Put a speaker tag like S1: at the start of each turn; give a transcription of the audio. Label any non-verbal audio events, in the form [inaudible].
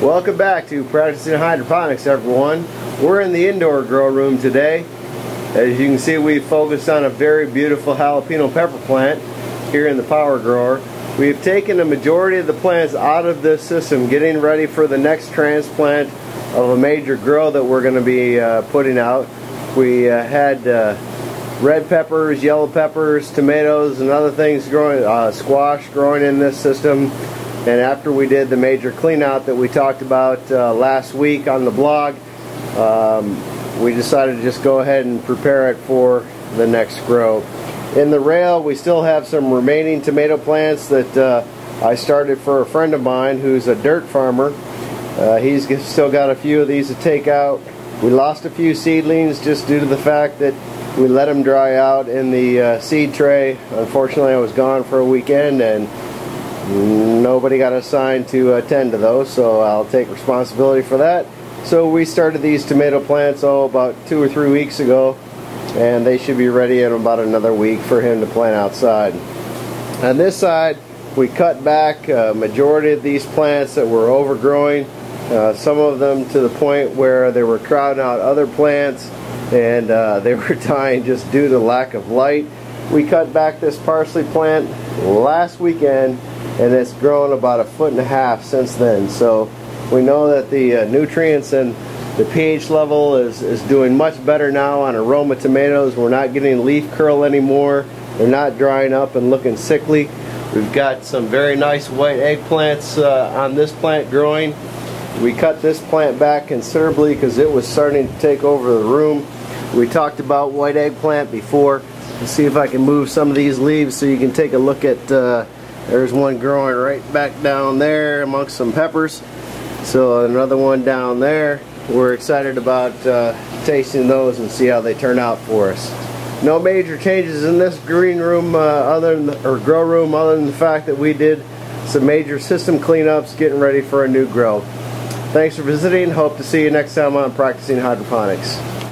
S1: Welcome back to Practicing Hydroponics everyone. We're in the indoor grow room today. As you can see we focused on a very beautiful jalapeno pepper plant here in the PowerGrower. We've taken the majority of the plants out of this system getting ready for the next transplant of a major grow that we're going to be uh, putting out. We uh, had uh, red peppers, yellow peppers, tomatoes and other things growing, uh, squash growing in this system and after we did the major clean out that we talked about uh, last week on the blog, um, we decided to just go ahead and prepare it for the next grow. In the rail, we still have some remaining tomato plants that uh, I started for a friend of mine who's a dirt farmer. Uh, he's still got a few of these to take out. We lost a few seedlings just due to the fact that we let them dry out in the uh, seed tray. Unfortunately, I was gone for a weekend and nobody got assigned to attend to those so I'll take responsibility for that. So we started these tomato plants oh about two or three weeks ago and they should be ready in about another week for him to plant outside. On this side we cut back a majority of these plants that were overgrowing uh, some of them to the point where they were crowding out other plants and uh, [laughs] they were dying just due to lack of light we cut back this parsley plant last weekend and it's grown about a foot and a half since then. So we know that the uh, nutrients and the pH level is, is doing much better now on aroma tomatoes. We're not getting leaf curl anymore. They're not drying up and looking sickly. We've got some very nice white eggplants uh, on this plant growing. We cut this plant back considerably because it was starting to take over the room. We talked about white eggplant before. Let's see if I can move some of these leaves so you can take a look at uh, there's one growing right back down there amongst some peppers. So another one down there. We're excited about uh, tasting those and see how they turn out for us. No major changes in this green room uh, other than the, or grow room other than the fact that we did some major system cleanups getting ready for a new grow. Thanks for visiting. Hope to see you next time on Practicing Hydroponics.